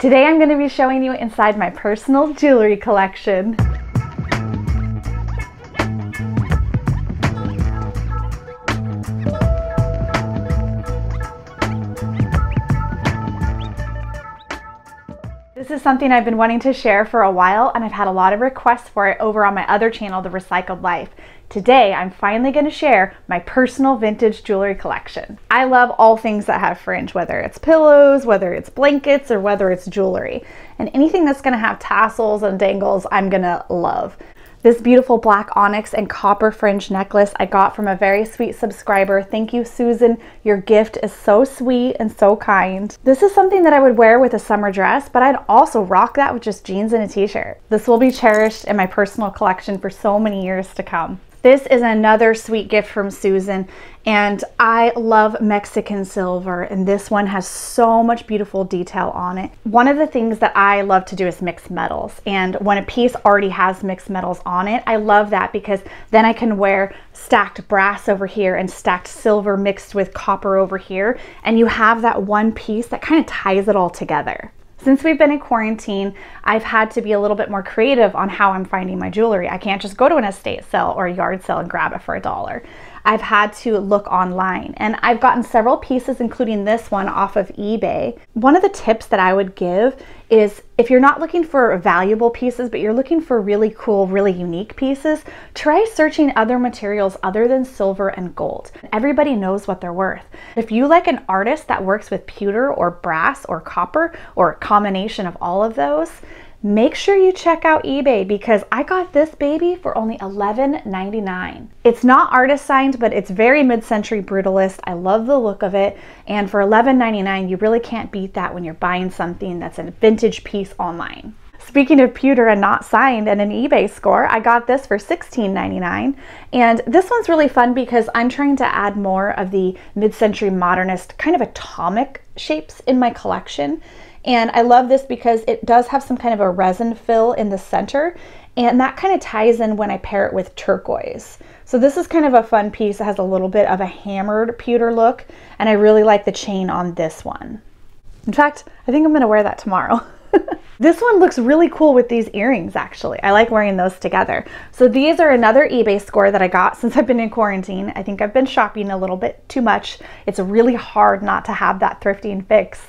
Today I'm going to be showing you inside my personal jewelry collection. This is something I've been wanting to share for a while and I've had a lot of requests for it over on my other channel, The Recycled Life. Today, I'm finally going to share my personal vintage jewelry collection. I love all things that have fringe, whether it's pillows, whether it's blankets, or whether it's jewelry. And anything that's going to have tassels and dangles, I'm going to love. This beautiful black onyx and copper fringe necklace I got from a very sweet subscriber. Thank you, Susan. Your gift is so sweet and so kind. This is something that I would wear with a summer dress, but I'd also rock that with just jeans and a t-shirt. This will be cherished in my personal collection for so many years to come. This is another sweet gift from Susan and I love Mexican silver and this one has so much beautiful detail on it. One of the things that I love to do is mix metals and when a piece already has mixed metals on it, I love that because then I can wear stacked brass over here and stacked silver mixed with copper over here and you have that one piece that kind of ties it all together. Since we've been in quarantine, I've had to be a little bit more creative on how I'm finding my jewelry. I can't just go to an estate sale or a yard sale and grab it for a dollar. I've had to look online and I've gotten several pieces, including this one off of eBay. One of the tips that I would give is if you're not looking for valuable pieces, but you're looking for really cool, really unique pieces, try searching other materials other than silver and gold. Everybody knows what they're worth. If you like an artist that works with pewter or brass or copper or a combination of all of those, make sure you check out eBay because I got this baby for only $11.99. It's not artist signed, but it's very mid-century brutalist. I love the look of it. And for $11.99, you really can't beat that when you're buying something that's a vintage piece online. Speaking of pewter and not signed and an eBay score, I got this for $16.99. And this one's really fun because I'm trying to add more of the mid-century modernist kind of atomic shapes in my collection. And I love this because it does have some kind of a resin fill in the center and that kind of ties in when I pair it with turquoise. So this is kind of a fun piece. It has a little bit of a hammered pewter look and I really like the chain on this one. In fact, I think I'm gonna wear that tomorrow. this one looks really cool with these earrings actually. I like wearing those together. So these are another eBay score that I got since I've been in quarantine. I think I've been shopping a little bit too much. It's really hard not to have that thrifting fix.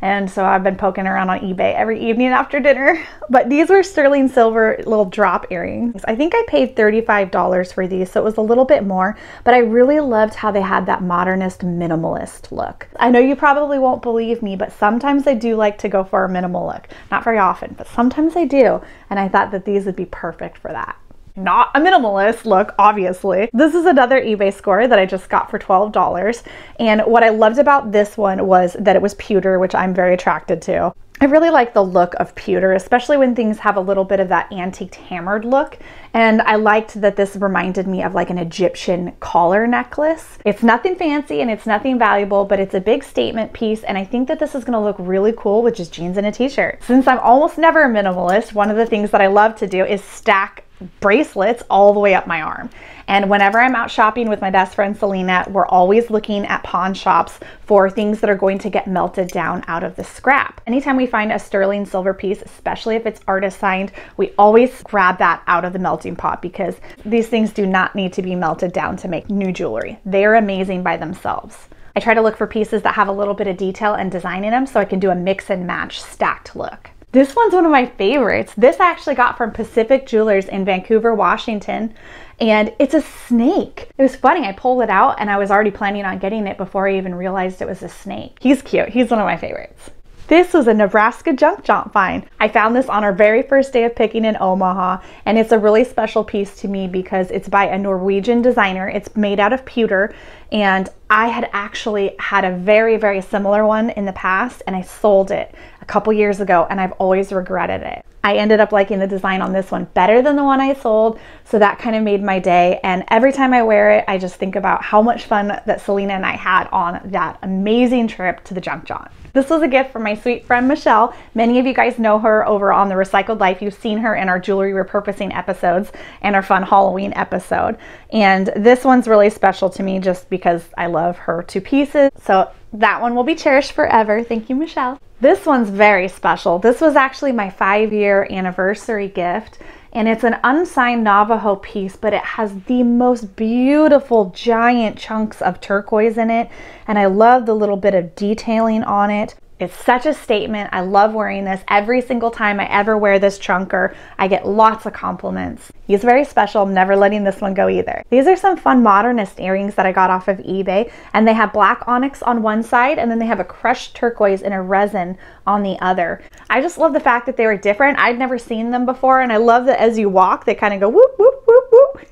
And so I've been poking around on eBay every evening after dinner. But these were sterling silver little drop earrings. I think I paid $35 for these, so it was a little bit more, but I really loved how they had that modernist minimalist look. I know you probably won't believe me, but sometimes I do like to go for a minimal look. Not very often, but sometimes I do. And I thought that these would be perfect for that not a minimalist look, obviously. This is another eBay score that I just got for $12. And what I loved about this one was that it was pewter, which I'm very attracted to. I really like the look of pewter, especially when things have a little bit of that antiqued hammered look. And I liked that this reminded me of like an Egyptian collar necklace. It's nothing fancy and it's nothing valuable, but it's a big statement piece. And I think that this is gonna look really cool with just jeans and a t-shirt. Since I'm almost never a minimalist, one of the things that I love to do is stack bracelets all the way up my arm. And whenever I'm out shopping with my best friend Selena, we're always looking at pawn shops for things that are going to get melted down out of the scrap. Anytime we find a sterling silver piece, especially if it's artist signed, we always grab that out of the melting pot because these things do not need to be melted down to make new jewelry. They are amazing by themselves. I try to look for pieces that have a little bit of detail and design in them so I can do a mix and match stacked look. This one's one of my favorites. This I actually got from Pacific Jewelers in Vancouver, Washington, and it's a snake. It was funny, I pulled it out and I was already planning on getting it before I even realized it was a snake. He's cute, he's one of my favorites. This was a Nebraska junk jaunt find. I found this on our very first day of picking in Omaha, and it's a really special piece to me because it's by a Norwegian designer. It's made out of pewter, and I had actually had a very, very similar one in the past, and I sold it a couple years ago, and I've always regretted it. I ended up liking the design on this one better than the one I sold, so that kind of made my day. And every time I wear it, I just think about how much fun that Selena and I had on that amazing trip to the Junk Jaunt. This was a gift from my sweet friend Michelle. Many of you guys know her over on The Recycled Life. You've seen her in our jewelry repurposing episodes and our fun Halloween episode. And this one's really special to me just because I love her to pieces. So that one will be cherished forever. Thank you, Michelle. This one's very special. This was actually my five year anniversary gift and it's an unsigned Navajo piece, but it has the most beautiful giant chunks of turquoise in it. And I love the little bit of detailing on it. It's such a statement. I love wearing this. Every single time I ever wear this chunker, I get lots of compliments. He's very special. I'm never letting this one go either. These are some fun modernist earrings that I got off of eBay, and they have black onyx on one side, and then they have a crushed turquoise in a resin on the other. I just love the fact that they were different. I'd never seen them before, and I love that as you walk, they kind of go whoop, whoop, whoop, whoop.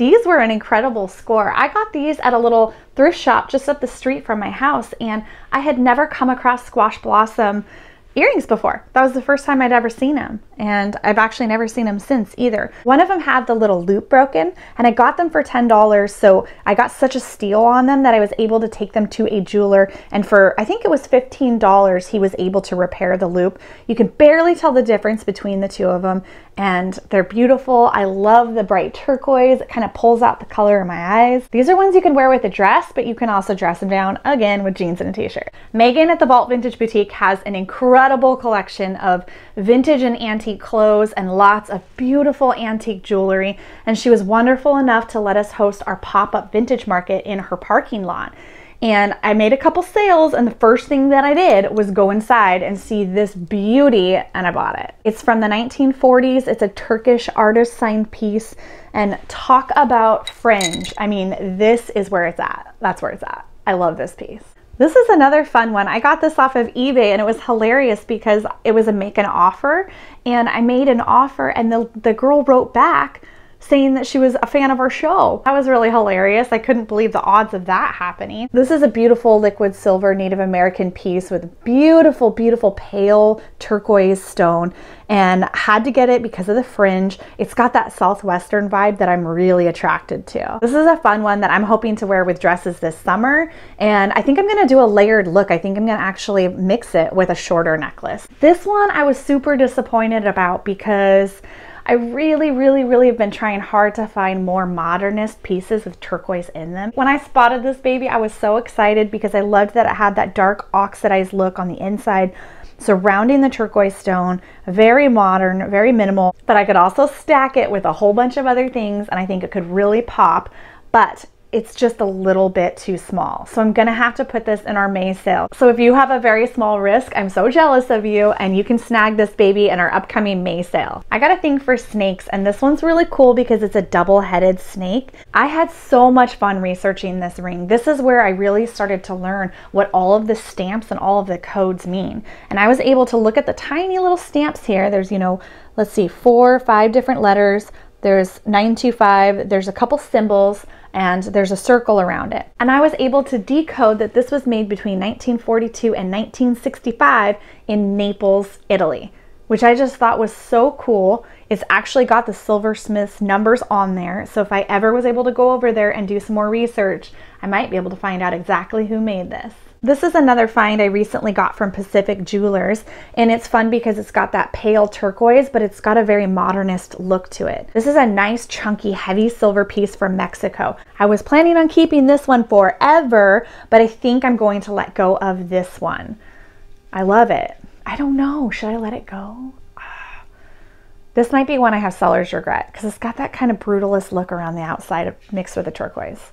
These were an incredible score. I got these at a little thrift shop just up the street from my house, and I had never come across squash blossom earrings before. That was the first time I'd ever seen them, and I've actually never seen them since either. One of them had the little loop broken, and I got them for $10, so I got such a steal on them that I was able to take them to a jeweler, and for, I think it was $15, he was able to repair the loop. You can barely tell the difference between the two of them, and they're beautiful. I love the bright turquoise. It kind of pulls out the color in my eyes. These are ones you can wear with a dress, but you can also dress them down again with jeans and a t-shirt. Megan at the Vault Vintage Boutique has an incredible collection of vintage and antique clothes and lots of beautiful antique jewelry. And she was wonderful enough to let us host our pop-up vintage market in her parking lot. And I made a couple sales, and the first thing that I did was go inside and see this beauty, and I bought it. It's from the 1940s. It's a Turkish artist signed piece. And talk about fringe. I mean, this is where it's at. That's where it's at. I love this piece. This is another fun one. I got this off of eBay and it was hilarious because it was a make an offer and I made an offer and the, the girl wrote back saying that she was a fan of our show. That was really hilarious. I couldn't believe the odds of that happening. This is a beautiful liquid silver Native American piece with beautiful, beautiful pale turquoise stone and had to get it because of the fringe. It's got that southwestern vibe that I'm really attracted to. This is a fun one that I'm hoping to wear with dresses this summer and I think I'm gonna do a layered look. I think I'm gonna actually mix it with a shorter necklace. This one I was super disappointed about because I really, really, really have been trying hard to find more modernist pieces with turquoise in them. When I spotted this baby, I was so excited because I loved that it had that dark oxidized look on the inside surrounding the turquoise stone, very modern, very minimal, but I could also stack it with a whole bunch of other things and I think it could really pop. But it's just a little bit too small. So I'm gonna have to put this in our May sale. So if you have a very small risk, I'm so jealous of you and you can snag this baby in our upcoming May sale. I got a thing for snakes and this one's really cool because it's a double-headed snake. I had so much fun researching this ring. This is where I really started to learn what all of the stamps and all of the codes mean. And I was able to look at the tiny little stamps here. There's, you know, let's see, four or five different letters. There's 925, there's a couple symbols, and there's a circle around it. And I was able to decode that this was made between 1942 and 1965 in Naples, Italy, which I just thought was so cool. It's actually got the silversmith's numbers on there. So if I ever was able to go over there and do some more research, I might be able to find out exactly who made this. This is another find I recently got from Pacific Jewelers, and it's fun because it's got that pale turquoise, but it's got a very modernist look to it. This is a nice, chunky, heavy silver piece from Mexico. I was planning on keeping this one forever, but I think I'm going to let go of this one. I love it. I don't know. Should I let it go? This might be one I have seller's regret because it's got that kind of brutalist look around the outside mixed with the turquoise.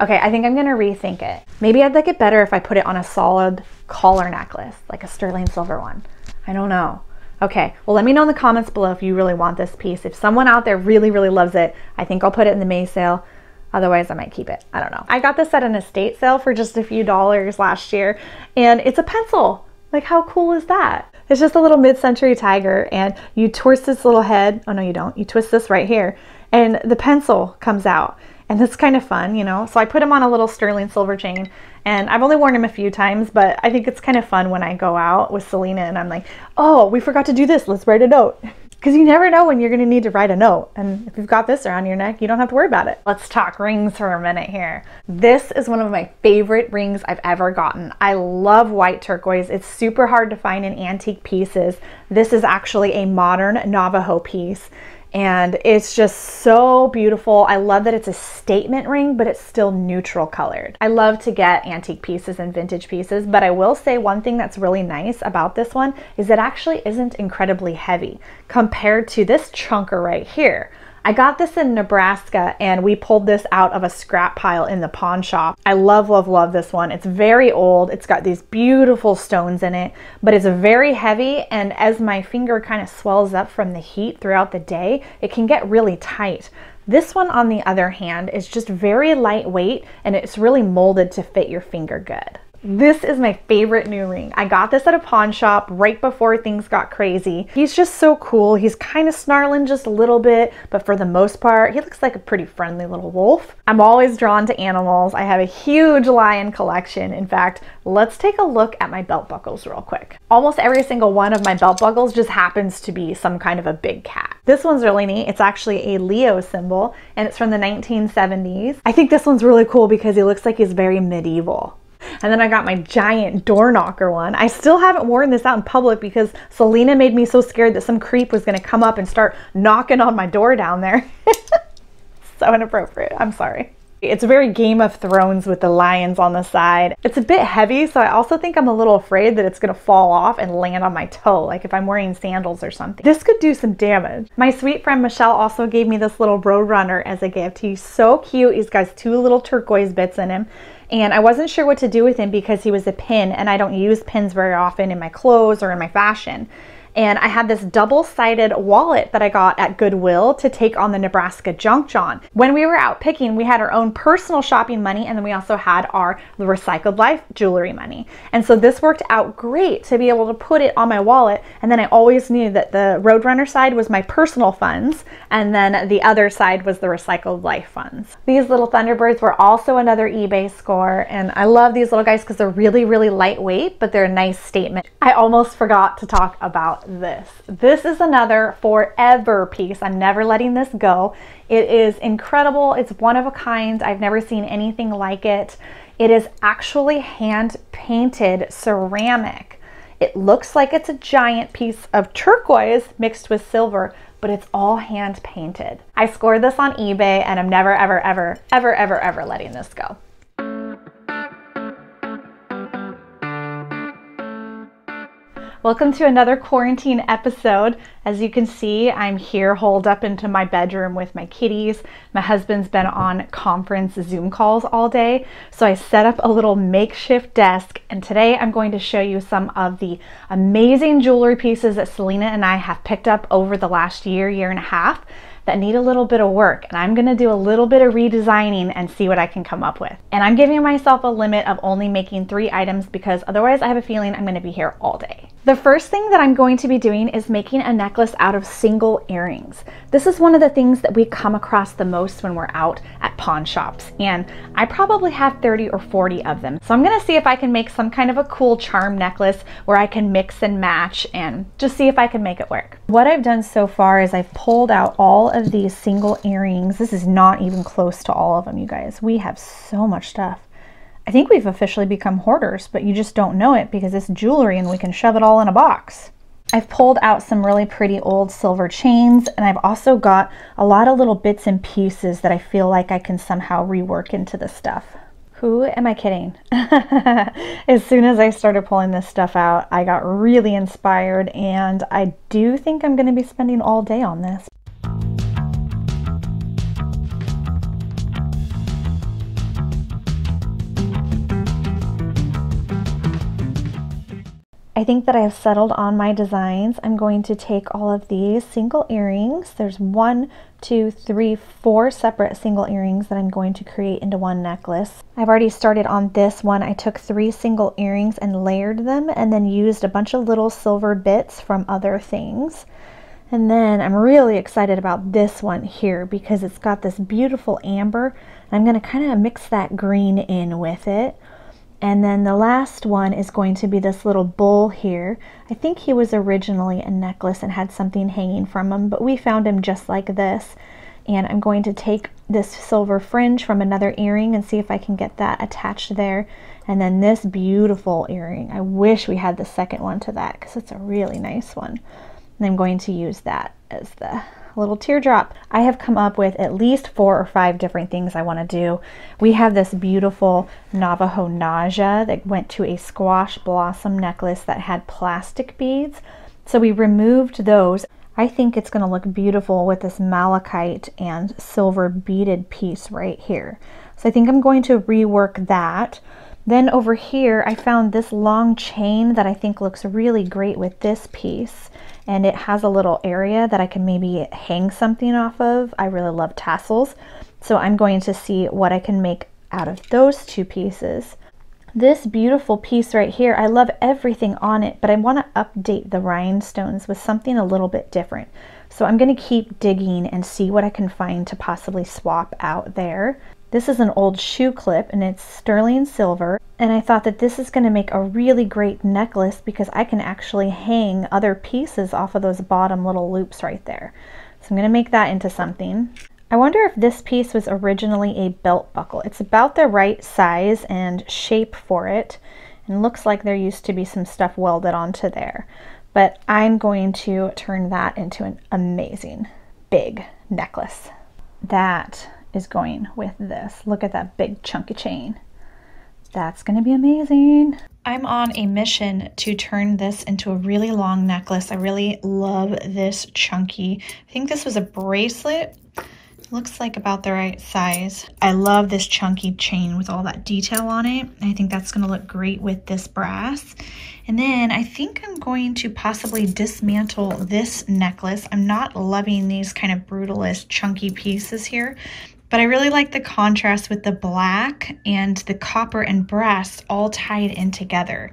Okay, I think I'm gonna rethink it. Maybe I'd like it better if I put it on a solid collar necklace, like a sterling silver one. I don't know. Okay, well, let me know in the comments below if you really want this piece. If someone out there really, really loves it, I think I'll put it in the May sale. Otherwise, I might keep it. I don't know. I got this at an estate sale for just a few dollars last year, and it's a pencil. Like, how cool is that? It's just a little mid-century tiger, and you twist this little head. Oh, no, you don't. You twist this right here, and the pencil comes out and that's kind of fun, you know. So I put him on a little sterling silver chain and I've only worn him a few times, but I think it's kind of fun when I go out with Selena and I'm like, oh, we forgot to do this. Let's write a note. Because you never know when you're going to need to write a note. And if you've got this around your neck, you don't have to worry about it. Let's talk rings for a minute here. This is one of my favorite rings I've ever gotten. I love white turquoise. It's super hard to find in antique pieces. This is actually a modern Navajo piece and it's just so beautiful. I love that it's a statement ring, but it's still neutral colored. I love to get antique pieces and vintage pieces, but I will say one thing that's really nice about this one is it actually isn't incredibly heavy compared to this chunker right here. I got this in Nebraska and we pulled this out of a scrap pile in the pawn shop. I love, love, love this one. It's very old. It's got these beautiful stones in it, but it's very heavy. And as my finger kind of swells up from the heat throughout the day, it can get really tight. This one, on the other hand, is just very lightweight and it's really molded to fit your finger good. This is my favorite new ring. I got this at a pawn shop right before things got crazy. He's just so cool. He's kind of snarling just a little bit, but for the most part, he looks like a pretty friendly little wolf. I'm always drawn to animals. I have a huge lion collection. In fact, let's take a look at my belt buckles real quick. Almost every single one of my belt buckles just happens to be some kind of a big cat. This one's really neat. It's actually a Leo symbol and it's from the 1970s. I think this one's really cool because he looks like he's very medieval. And then I got my giant door knocker one. I still haven't worn this out in public because Selena made me so scared that some creep was gonna come up and start knocking on my door down there. so inappropriate, I'm sorry. It's a very Game of Thrones with the lions on the side. It's a bit heavy, so I also think I'm a little afraid that it's gonna fall off and land on my toe, like if I'm wearing sandals or something. This could do some damage. My sweet friend Michelle also gave me this little Roadrunner as a gift. He's so cute. He's got two little turquoise bits in him and I wasn't sure what to do with him because he was a pin and I don't use pins very often in my clothes or in my fashion and I had this double-sided wallet that I got at Goodwill to take on the Nebraska Junk Jaunt. When we were out picking, we had our own personal shopping money and then we also had our Recycled Life jewelry money. And so this worked out great to be able to put it on my wallet and then I always knew that the Roadrunner side was my personal funds and then the other side was the Recycled Life funds. These little Thunderbirds were also another eBay score and I love these little guys because they're really, really lightweight, but they're a nice statement. I almost forgot to talk about this. This is another forever piece. I'm never letting this go. It is incredible. It's one of a kind. I've never seen anything like it. It is actually hand painted ceramic. It looks like it's a giant piece of turquoise mixed with silver, but it's all hand painted. I scored this on eBay and I'm never, ever, ever, ever, ever, ever letting this go. Welcome to another quarantine episode. As you can see, I'm here holed up into my bedroom with my kitties. My husband's been on conference Zoom calls all day, so I set up a little makeshift desk and today I'm going to show you some of the amazing jewelry pieces that Selena and I have picked up over the last year, year and a half that need a little bit of work and I'm gonna do a little bit of redesigning and see what I can come up with. And I'm giving myself a limit of only making three items because otherwise I have a feeling I'm gonna be here all day. The first thing that I'm going to be doing is making a necklace out of single earrings. This is one of the things that we come across the most when we're out at pawn shops and I probably have 30 or 40 of them. So I'm gonna see if I can make some kind of a cool charm necklace where I can mix and match and just see if I can make it work. What I've done so far is I've pulled out all of these single earrings. This is not even close to all of them, you guys. We have so much stuff. I think we've officially become hoarders, but you just don't know it because it's jewelry and we can shove it all in a box. I've pulled out some really pretty old silver chains and I've also got a lot of little bits and pieces that I feel like I can somehow rework into the stuff. Who am I kidding? as soon as I started pulling this stuff out, I got really inspired and I do think I'm going to be spending all day on this. I think that I have settled on my designs. I'm going to take all of these single earrings. There's one, two, three, four separate single earrings that I'm going to create into one necklace. I've already started on this one. I took three single earrings and layered them and then used a bunch of little silver bits from other things. And then I'm really excited about this one here because it's got this beautiful amber. I'm going to kind of mix that green in with it. And then the last one is going to be this little bull here. I think he was originally a necklace and had something hanging from him, but we found him just like this. And I'm going to take this silver fringe from another earring and see if I can get that attached there. And then this beautiful earring. I wish we had the second one to that because it's a really nice one. And I'm going to use that as the little teardrop. I have come up with at least four or five different things I want to do. We have this beautiful Navajo Naja that went to a squash blossom necklace that had plastic beads. So we removed those. I think it's going to look beautiful with this malachite and silver beaded piece right here. So I think I'm going to rework that. Then over here, I found this long chain that I think looks really great with this piece. And it has a little area that I can maybe hang something off of. I really love tassels. So I'm going to see what I can make out of those two pieces. This beautiful piece right here, I love everything on it, but I want to update the rhinestones with something a little bit different. So I'm going to keep digging and see what I can find to possibly swap out there. This is an old shoe clip and it's sterling silver. And I thought that this is going to make a really great necklace because I can actually hang other pieces off of those bottom little loops right there. So I'm going to make that into something. I wonder if this piece was originally a belt buckle. It's about the right size and shape for it. And looks like there used to be some stuff welded onto there. But I'm going to turn that into an amazing big necklace. That is going with this. Look at that big chunky chain. That's gonna be amazing. I'm on a mission to turn this into a really long necklace. I really love this chunky. I think this was a bracelet. Looks like about the right size. I love this chunky chain with all that detail on it. I think that's gonna look great with this brass. And then I think I'm going to possibly dismantle this necklace. I'm not loving these kind of brutalist chunky pieces here. But I really like the contrast with the black and the copper and brass all tied in together.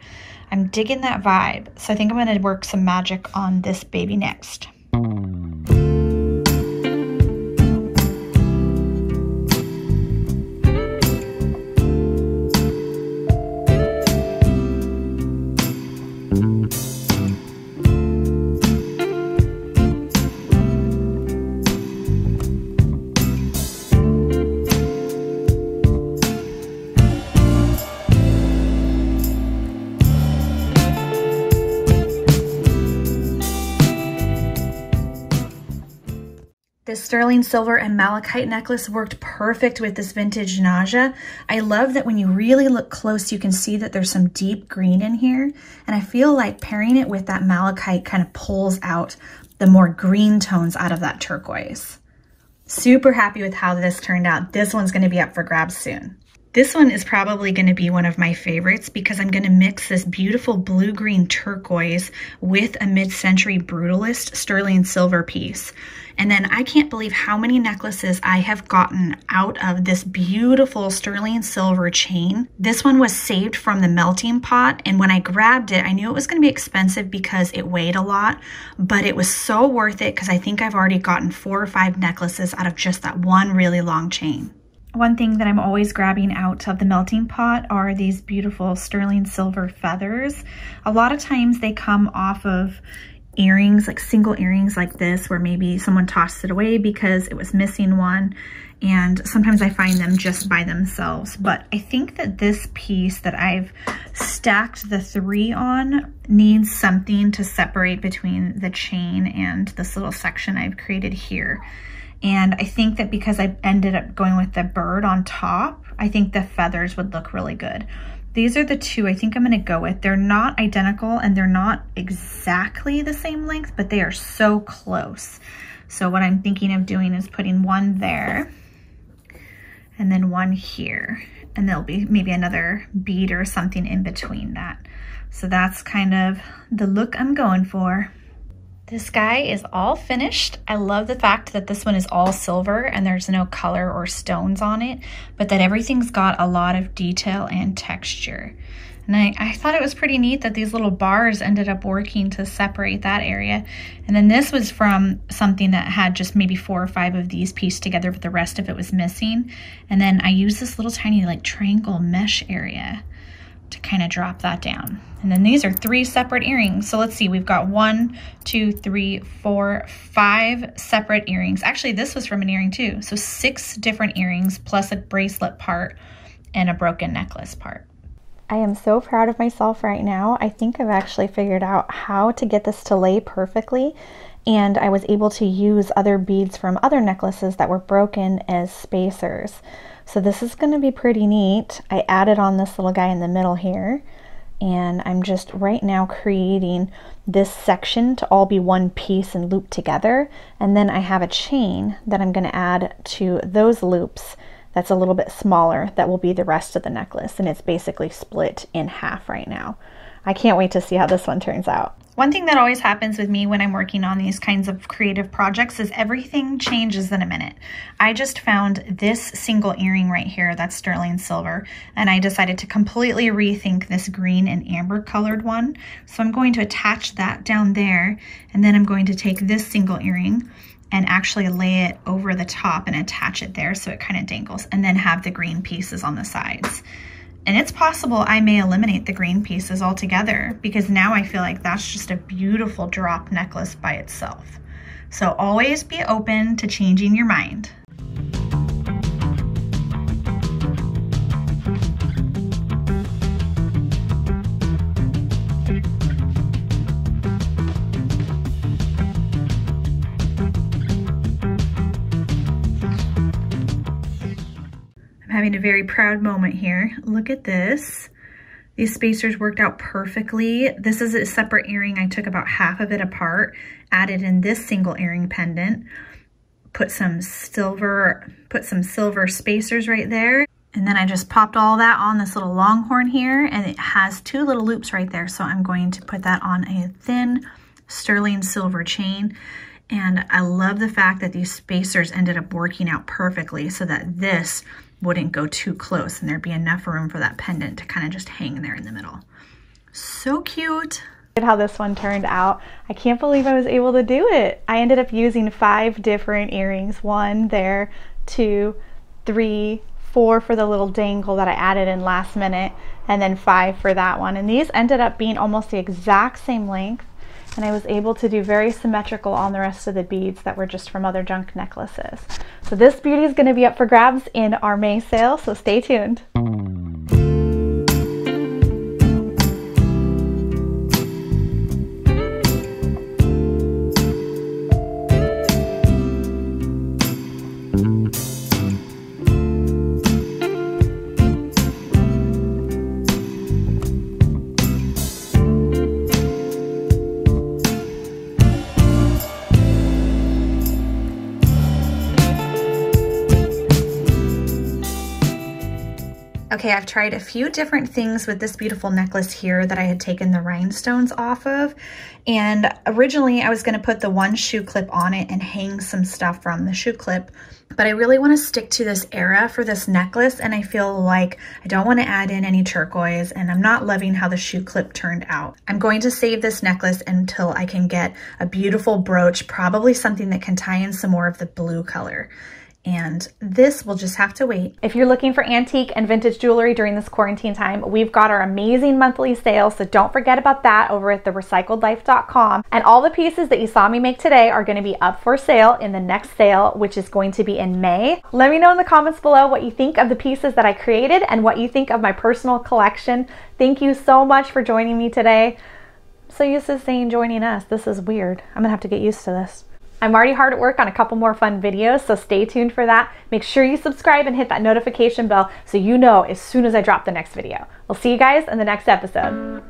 I'm digging that vibe. So I think I'm gonna work some magic on this baby next. This sterling silver and malachite necklace worked perfect with this vintage Naja. I love that when you really look close, you can see that there's some deep green in here. And I feel like pairing it with that malachite kind of pulls out the more green tones out of that turquoise. Super happy with how this turned out. This one's gonna be up for grabs soon. This one is probably going to be one of my favorites because I'm going to mix this beautiful blue-green turquoise with a mid-century brutalist sterling silver piece. And then I can't believe how many necklaces I have gotten out of this beautiful sterling silver chain. This one was saved from the melting pot. And when I grabbed it, I knew it was going to be expensive because it weighed a lot, but it was so worth it because I think I've already gotten four or five necklaces out of just that one really long chain. One thing that I'm always grabbing out of the melting pot are these beautiful sterling silver feathers. A lot of times they come off of earrings, like single earrings like this, where maybe someone tossed it away because it was missing one. And sometimes I find them just by themselves. But I think that this piece that I've stacked the three on needs something to separate between the chain and this little section I've created here. And I think that because I ended up going with the bird on top, I think the feathers would look really good. These are the two I think I'm gonna go with. They're not identical and they're not exactly the same length, but they are so close. So what I'm thinking of doing is putting one there and then one here. And there'll be maybe another bead or something in between that. So that's kind of the look I'm going for. This guy is all finished. I love the fact that this one is all silver and there's no color or stones on it, but that everything's got a lot of detail and texture. And I, I thought it was pretty neat that these little bars ended up working to separate that area. And then this was from something that had just maybe four or five of these pieced together, but the rest of it was missing. And then I used this little tiny like triangle mesh area to kind of drop that down. And then these are three separate earrings. So let's see, we've got one, two, three, four, five separate earrings. Actually, this was from an earring too. So six different earrings plus a bracelet part and a broken necklace part. I am so proud of myself right now. I think I've actually figured out how to get this to lay perfectly and I was able to use other beads from other necklaces that were broken as spacers. So this is going to be pretty neat. I added on this little guy in the middle here and I'm just right now creating this section to all be one piece and loop together and then I have a chain that I'm going to add to those loops that's a little bit smaller that will be the rest of the necklace and it's basically split in half right now. I can't wait to see how this one turns out. One thing that always happens with me when I'm working on these kinds of creative projects is everything changes in a minute. I just found this single earring right here that's sterling silver and I decided to completely rethink this green and amber colored one. So I'm going to attach that down there and then I'm going to take this single earring and actually lay it over the top and attach it there so it kind of dangles and then have the green pieces on the sides. And it's possible I may eliminate the green pieces altogether because now I feel like that's just a beautiful drop necklace by itself. So always be open to changing your mind. Having a very proud moment here. Look at this. These spacers worked out perfectly. This is a separate earring. I took about half of it apart, added in this single earring pendant, put some silver, put some silver spacers right there. And then I just popped all that on this little longhorn here and it has two little loops right there. So I'm going to put that on a thin sterling silver chain. And I love the fact that these spacers ended up working out perfectly so that this wouldn't go too close and there'd be enough room for that pendant to kind of just hang there in the middle. So cute. How this one turned out. I can't believe I was able to do it. I ended up using five different earrings. One there, two, three, four for the little dangle that I added in last minute, and then five for that one. And these ended up being almost the exact same length and I was able to do very symmetrical on the rest of the beads that were just from other junk necklaces. So this beauty is going to be up for grabs in our May sale, so stay tuned. Okay, I've tried a few different things with this beautiful necklace here that I had taken the rhinestones off of. And originally I was gonna put the one shoe clip on it and hang some stuff from the shoe clip. But I really wanna stick to this era for this necklace and I feel like I don't wanna add in any turquoise and I'm not loving how the shoe clip turned out. I'm going to save this necklace until I can get a beautiful brooch, probably something that can tie in some more of the blue color and this will just have to wait. If you're looking for antique and vintage jewelry during this quarantine time, we've got our amazing monthly sale, so don't forget about that over at therecycledlife.com. And all the pieces that you saw me make today are gonna be up for sale in the next sale, which is going to be in May. Let me know in the comments below what you think of the pieces that I created and what you think of my personal collection. Thank you so much for joining me today. so used to saying joining us. This is weird. I'm gonna have to get used to this. I'm already hard at work on a couple more fun videos, so stay tuned for that. Make sure you subscribe and hit that notification bell so you know as soon as I drop the next video. We'll see you guys in the next episode.